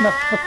なった